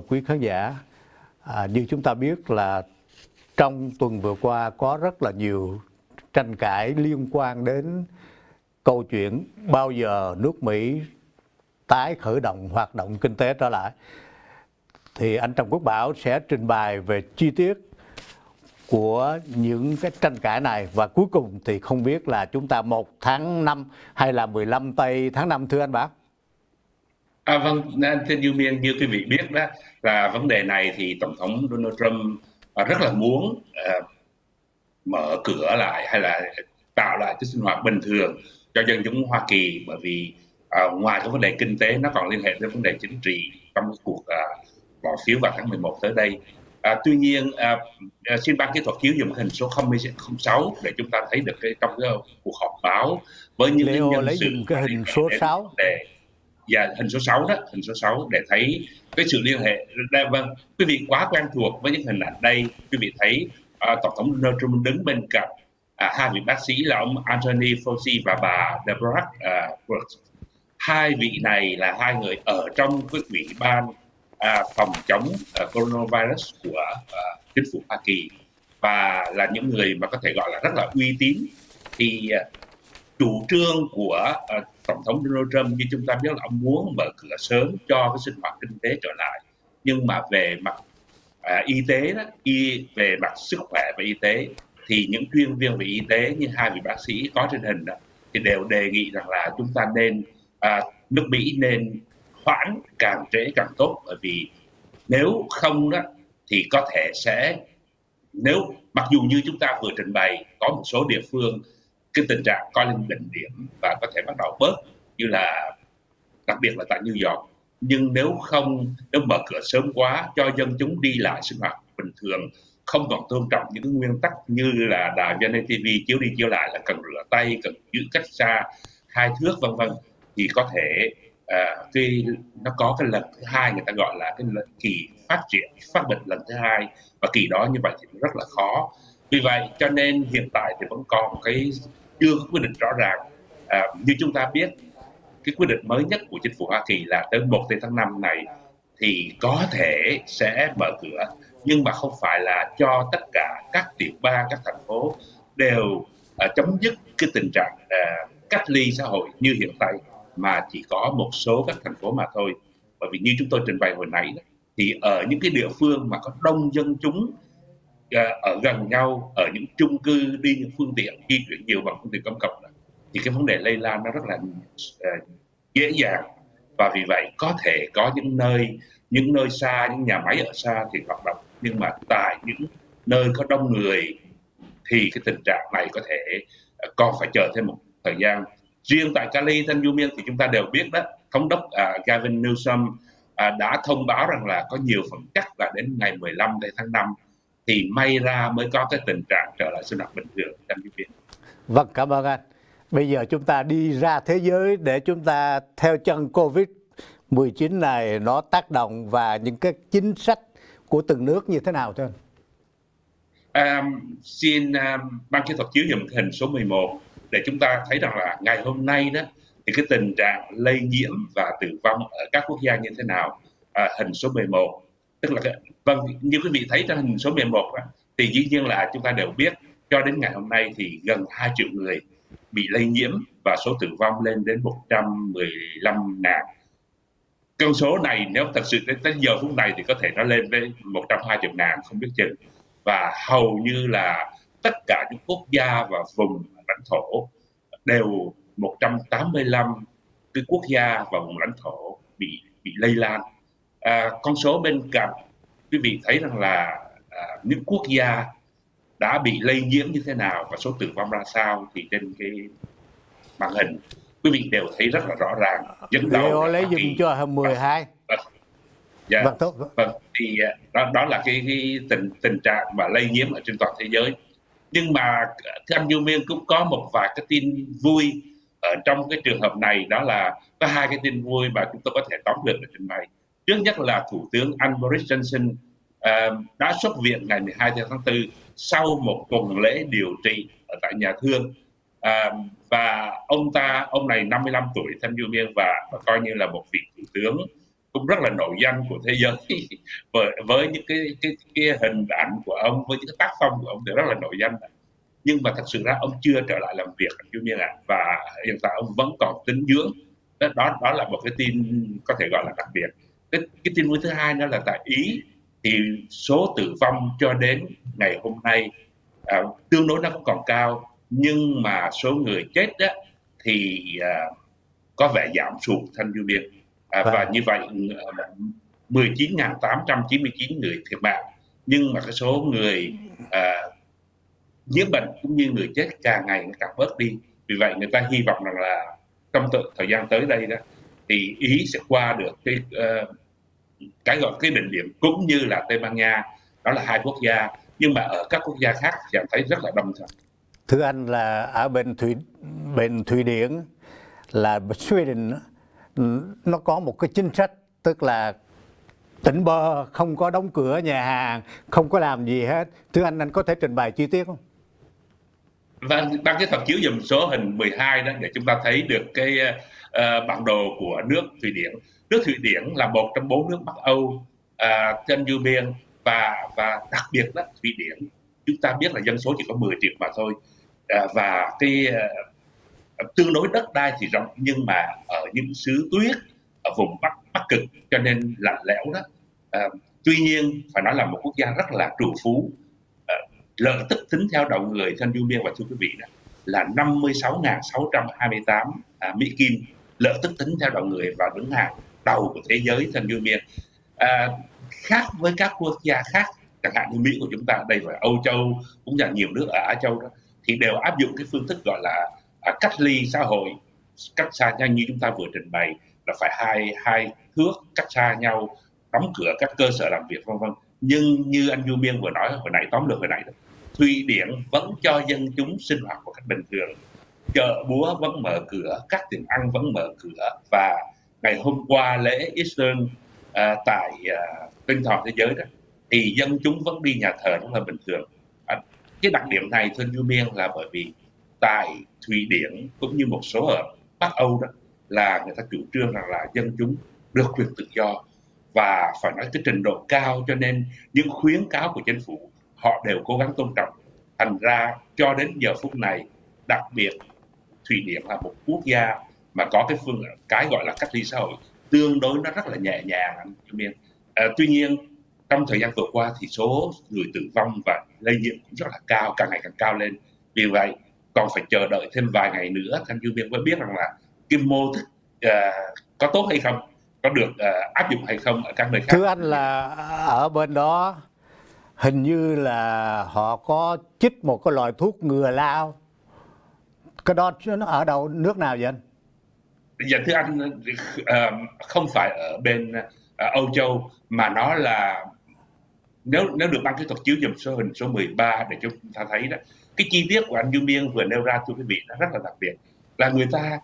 quý khán giả, à, như chúng ta biết là trong tuần vừa qua có rất là nhiều tranh cãi liên quan đến câu chuyện bao giờ nước Mỹ tái khởi động hoạt động kinh tế trở lại. Thì anh Trần Quốc Bảo sẽ trình bày về chi tiết của những cái tranh cãi này và cuối cùng thì không biết là chúng ta một tháng 5 hay là 15 tây tháng 5 thưa anh Bảo? À, vâng, thưa Du Miên, như quý vị biết đó là vấn đề này thì Tổng thống Donald Trump à, rất là muốn uh, mở cửa lại hay là tạo lại cái sinh hoạt bình thường cho dân chúng Hoa Kỳ bởi vì uh, ngoài cái vấn đề kinh tế nó còn liên hệ đến vấn đề chính trị trong cuộc uh, bỏ phiếu vào tháng 11 tới đây. À, tuy nhiên à, xin ban kỹ thuật chiếu dùng hình số 06 để chúng ta thấy được cái trong cái cuộc họp báo với những Leo nhân lấy sự cái hình số 6 để và hình số 6 đó hình số 6 để thấy cái sự liên hệ. Đây vâng quý vị quá quen thuộc với những hình ảnh đây. Quý vị thấy uh, tổng thống Donald Trump đứng bên cạnh à, hai vị bác sĩ là ông Anthony Fauci và bà Deborah uh, Brooks. Hai vị này là hai người ở trong cái ủy ban à, phòng chống uh, coronavirus của uh, chính phủ Hoa Kỳ và là những người mà có thể gọi là rất là uy tín. Thì uh, chủ trương của uh, tổng thống Donald Trump như chúng ta biết là ông muốn mở cửa sớm cho cái sinh hoạt kinh tế trở lại. Nhưng mà về mặt à, y tế đó, y về mặt sức khỏe và y tế thì những chuyên viên về y tế như hai vị bác sĩ có trên hình đó thì đều đề nghị rằng là chúng ta nên à, nước Mỹ nên hoãn càng trễ càng tốt. Bởi vì nếu không đó thì có thể sẽ nếu mặc dù như chúng ta vừa trình bày có một số địa phương cái tình trạng coi lên đỉnh điểm và có thể bắt đầu bớt như là đặc biệt là tại New York. Nhưng nếu không nếu mở cửa sớm quá cho dân chúng đi lại sinh hoạt bình thường không còn tôn trọng những nguyên tắc như là đài VNTV chiếu đi chiếu lại là cần rửa tay cần giữ cách xa hai thước vân vân thì có thể à, khi nó có cái lần thứ hai người ta gọi là cái kỳ phát triển phát bệnh lần thứ hai và kỳ đó như vậy thì rất là khó. Vì vậy cho nên hiện tại thì vẫn còn cái chưa có quyết định rõ ràng. À, như chúng ta biết cái quyết định mới nhất của chính phủ Hoa Kỳ là tới 1 tháng 5 này thì có thể sẽ mở cửa nhưng mà không phải là cho tất cả các tiểu bang các thành phố đều uh, chấm dứt cái tình trạng uh, cách ly xã hội như hiện tại mà chỉ có một số các thành phố mà thôi. Bởi vì như chúng tôi trình bày hồi nãy thì ở những cái địa phương mà có đông dân chúng ở gần nhau ở những chung cư đi những phương tiện di chuyển nhiều bằng phương tiện công cộng thì cái vấn đề lây lan nó rất là ờ, dễ dàng. Và vì vậy có thể có những nơi những nơi xa những nhà máy ở xa thì hoạt động. Nhưng mà tại những nơi có đông người thì cái tình trạng này có thể ờ, còn phải chờ thêm một thời gian. Riêng tại Cali, Thanh Du Miên thì chúng ta đều biết đó thống đốc uh, Gavin Newsom uh, đã thông báo rằng là có nhiều phần chắc là đến ngày 15 tháng 5 thì may ra mới có cái tình trạng trở lại sinh hoạt bình thường trong cái việc. Vâng, cảm ơn anh. Bây giờ chúng ta đi ra thế giới để chúng ta theo chân Covid-19 này nó tác động và những cái chính sách của từng nước như thế nào thưa anh? À, xin uh, ban kỹ thuật chiếu dùm hình số 11 để chúng ta thấy rằng là ngày hôm nay đó thì cái tình trạng lây nhiễm và tử vong ở các quốc gia như thế nào à, hình số 11 tức là vâng như quý vị thấy trong hình số 11 á, thì dĩ nhiên là chúng ta đều biết cho đến ngày hôm nay thì gần 2 triệu người bị lây nhiễm và số tử vong lên đến 115 ngàn con số này nếu thật sự đến tới giờ phút này thì có thể nó lên với 120 ngàn không biết chừng. Và hầu như là tất cả những quốc gia và vùng lãnh thổ đều 185 cái quốc gia và vùng lãnh thổ bị bị lây lan à, con số bên cạnh quý vị thấy rằng là à, những quốc gia đã bị lây nhiễm như thế nào và số tử vong ra sao thì trên cái màn hình quý vị đều thấy rất là rõ ràng. Dẫn đầu lấy dùm cho 12 vâng. dạ. Vâng, tốt. vâng. Thì à, đó đó là cái, cái tình tình trạng mà lây nhiễm ở trên toàn thế giới. Nhưng mà thưa anh Du Miên cũng có một vài cái tin vui ở trong cái trường hợp này đó là có hai cái tin vui mà chúng tôi có thể tóm được ở trên này trước nhất là thủ tướng anh Boris Johnson uh, đã xuất viện ngày 12 tháng 4 sau một tuần lễ điều trị ở tại nhà thương. Uh, và ông ta ông này 55 tuổi thân du miên và, và coi như là một vị thủ tướng cũng rất là nổi danh của thế giới. Với, với những cái, cái cái hình ảnh của ông với những cái tác phong của ông thì rất là nổi danh. Nhưng mà thật sự ra ông chưa trở lại làm việc anh Junior ạ. Và hiện tại ông vẫn còn tính dưỡng đó đó là một cái tin có thể gọi là đặc biệt cái, cái tin vui thứ hai đó là tại ý thì số tử vong cho đến ngày hôm nay à, tương đối nó vẫn còn cao nhưng mà số người chết đó thì à, có vẻ giảm sụt thanh du biên. À, và vâng. như vậy 19.899 người thiệt mạng. Nhưng mà cái số người à, nhiễm bệnh cũng như người chết càng ngày càng bớt đi. Vì vậy người ta hy vọng rằng là trong thời gian tới đây đó thì ý sẽ qua được cái uh, cái gọi cái đỉnh điểm cũng như là Tây Ban Nha đó là hai quốc gia nhưng mà ở các quốc gia khác thì thấy rất là đông thật thưa anh là ở bên thụy bên thụy điển là Sweden nó có một cái chính sách tức là tỉnh bơ không có đóng cửa nhà hàng không có làm gì hết. Thưa anh anh có thể trình bày chi tiết không? Vâng, đăng cái thuật chiếu dùm số hình 12 đó để chúng ta thấy được cái uh, bản đồ của nước Thụy Điển. Nước Thụy Điển là một trong bốn nước Bắc Âu uh, trên du biên và và đặc biệt đó Thụy Điển. Chúng ta biết là dân số chỉ có 10 triệu mà thôi uh, và cái uh, tương đối đất đai thì rộng nhưng mà ở những xứ tuyết ở vùng Bắc Bắc cực cho nên lạnh lẽo đó. Uh, tuy nhiên phải nói là một quốc gia rất là trù phú lợi tức tính theo đầu người trên du biên và thưa quý vị đó là 56.628 à, Mỹ Kim. Lợi tức tính theo đầu người và đứng hàng đầu của thế giới thành như biên à, khác với các quốc gia khác chẳng hạn như Mỹ của chúng ta đây là Âu Châu cũng là nhiều nước ở Á Châu đó thì đều áp dụng cái phương thức gọi là à, cách ly xã hội cách xa nhau như chúng ta vừa trình bày là phải hai hai thước cách xa nhau đóng cửa các cơ sở làm việc vân vân. Nhưng như anh Du Miên vừa nói hồi nãy tóm được hồi nãy đó Thụy Điển vẫn cho dân chúng sinh hoạt một cách bình thường. Chợ búa vẫn mở cửa các tiệm ăn vẫn mở cửa và ngày hôm qua lễ Easter à, tại à, tinh thần thế giới đó thì dân chúng vẫn đi nhà thờ rất là bình thường. À, cái đặc điểm này thưa Du Miên là bởi vì tại Thụy Điển cũng như một số ở Bắc Âu đó là người ta chủ trương rằng là dân chúng được quyền tự do và phải nói cái trình độ cao cho nên những khuyến cáo của chính phủ họ đều cố gắng tôn trọng. Thành ra cho đến giờ phút này đặc biệt thụy điển là một quốc gia mà có cái phương cái gọi là cách ly xã hội tương đối nó rất là nhẹ nhàng. Anh miên à, tuy nhiên trong thời gian vừa qua thì số người tử vong và lây nhiễm cũng rất là cao càng ngày càng cao lên. Vì vậy còn phải chờ đợi thêm vài ngày nữa thanh dương viên mới biết rằng là cái mô thức uh, có tốt hay không có được uh, áp dụng hay không ở các nơi khác. Thưa anh là ở bên đó hình như là họ có chích một cái loại thuốc ngừa lao. Cái đó nó ở đâu nước nào vậy anh? Dạ thưa anh không phải ở bên ờ, Âu Châu mà nó là nếu nếu được ban kỹ thuật chiếu dùm số hình số 13 để chúng ta thấy đó cái chi tiết của anh Dương Biên vừa nêu ra thưa quý vị nó rất là đặc biệt. Là người ta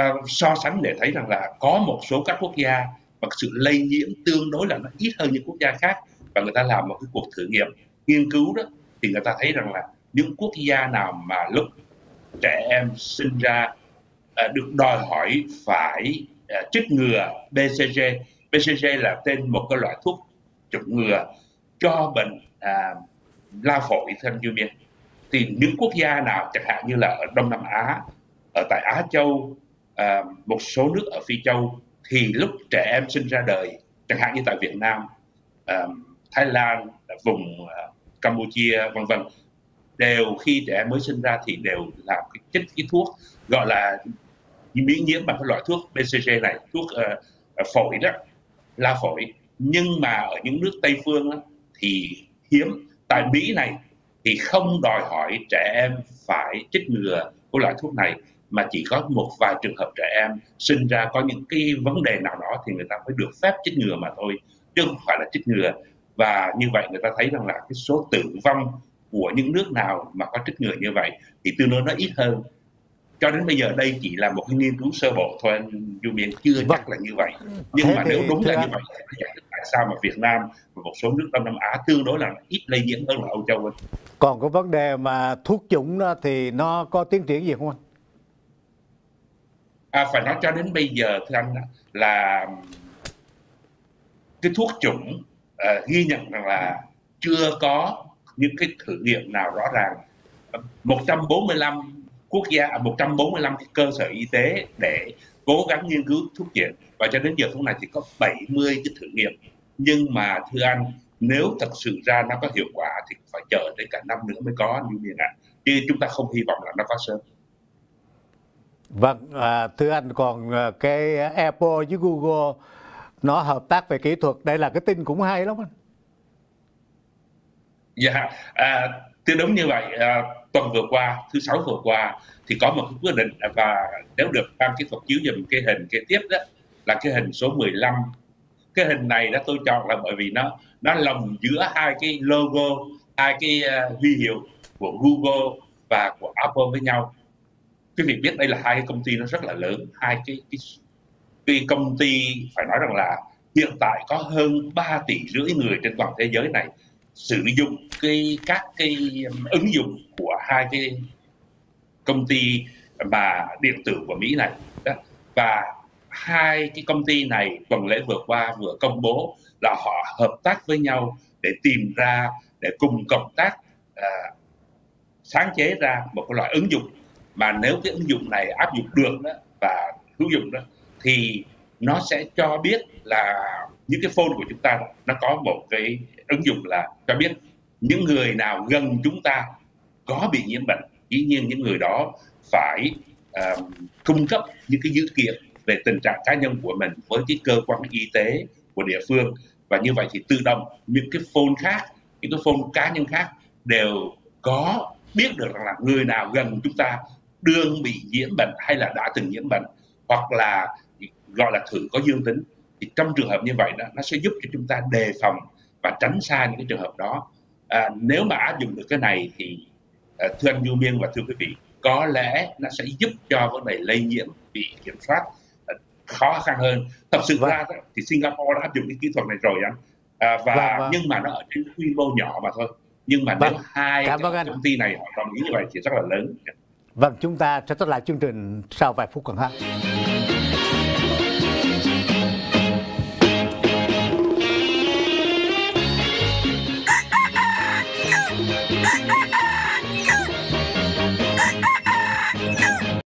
uh, so sánh để thấy rằng là có một số các quốc gia mà sự lây nhiễm tương đối là nó ít hơn những quốc gia khác và người ta làm một cái cuộc thử nghiệm nghiên cứu đó thì người ta thấy rằng là những quốc gia nào mà lúc trẻ em sinh ra À, được đòi hỏi phải à, chích ngừa BCG BCG là tên một cái loại thuốc chủng ngừa cho bệnh à, lao phổi thân du miên. Thì những quốc gia nào chẳng hạn như là ở Đông Nam Á ở tại Á Châu à, một số nước ở Phi Châu thì lúc trẻ em sinh ra đời chẳng hạn như tại Việt Nam à, Thái Lan vùng à, Campuchia vân vân đều khi trẻ em mới sinh ra thì đều làm cái chích cái thuốc gọi là miễn nhiễm bằng cái loại thuốc BCG này thuốc uh, phổi đó la phổi. Nhưng mà ở những nước Tây phương đó, thì hiếm. Tại Mỹ này thì không đòi hỏi trẻ em phải chích ngừa của loại thuốc này mà chỉ có một vài trường hợp trẻ em sinh ra có những cái vấn đề nào đó thì người ta mới được phép chích ngừa mà thôi chứ không phải là chích ngừa. Và như vậy người ta thấy rằng là cái số tử vong của những nước nào mà có chích ngừa như vậy thì tương đối nó ít hơn cho đến bây giờ đây chỉ là một cái nghiên cứu sơ bộ thôi anh Du Miên chưa vâng. chắc là như vậy nhưng Thế mà nếu đúng là như vậy thì giải thích tại sao mà Việt Nam và một số nước Đông Nam Á tương đối là ít lây nhiễm hơn là Âu Châu hơn. Còn cái vấn đề mà thuốc chủng đó thì nó có tiến triển gì không anh? À, phải nói cho đến bây giờ thưa anh là cái thuốc chủng uh, ghi nhận rằng là chưa có những cái thử nghiệm nào rõ ràng 145 quốc gia 145 cái cơ sở y tế để cố gắng nghiên cứu thuốc triển và cho đến giờ phút này thì có 70 cái thử nghiệm nhưng mà thưa anh nếu thật sự ra nó có hiệu quả thì phải chờ tới cả năm nữa mới có như vậy ạ chứ chúng ta không hy vọng là nó có sớm Vâng, à, thưa anh còn à, cái Apple với Google nó hợp tác về kỹ thuật, đây là cái tin cũng hay lắm anh. Dạ, à, thưa đúng như vậy. À, tuần vừa qua, thứ sáu vừa qua thì có một quyết định và nếu được ban kỹ thuật chiếu dùm cái hình kế tiếp đó là cái hình số 15 cái hình này đó tôi chọn là bởi vì nó nó lồng giữa hai cái logo hai cái uh, huy hiệu của Google và của Apple với nhau. Quý vị biết đây là hai cái công ty nó rất là lớn hai cái cái, cái công ty phải nói rằng là hiện tại có hơn 3 tỷ rưỡi người trên toàn thế giới này sử dụng cái các cái um, ứng dụng của hai cái công ty mà điện tử của Mỹ này đó. và hai cái công ty này tuần lễ vừa qua vừa công bố là họ hợp tác với nhau để tìm ra để cùng cộng tác à, sáng chế ra một cái loại ứng dụng mà nếu cái ứng dụng này áp dụng được đó và hữu dụng đó thì nó sẽ cho biết là những cái phone của chúng ta nó có một cái ứng dụng là cho biết những người nào gần chúng ta có bị nhiễm bệnh. Dĩ nhiên những người đó phải uh, cung cấp những cái dữ kiện về tình trạng cá nhân của mình với cái cơ quan y tế của địa phương. Và như vậy thì tự động những cái phone khác những cái phone cá nhân khác đều có biết được rằng là người nào gần chúng ta đương bị nhiễm bệnh hay là đã từng nhiễm bệnh hoặc là gọi là thử có dương tính thì trong trường hợp như vậy đó nó sẽ giúp cho chúng ta đề phòng và tránh xa những cái trường hợp đó à, nếu mà áp dụng được cái này thì à, thưa anh Du Miên và thưa quý vị có lẽ nó sẽ giúp cho vấn đề lây nhiễm bị kiểm soát à, khó khăn hơn thật sự vâng. ra đó, thì Singapore đã áp dụng cái kỹ thuật này rồi anh à, và vâng, vâng. nhưng mà nó ở trên quy mô nhỏ mà thôi nhưng mà vâng. nếu hai Cảm cái công ty này họ đồng ý như vậy thì rất là lớn Vâng, chúng ta sẽ trở lại chương trình sau vài phút còn ha.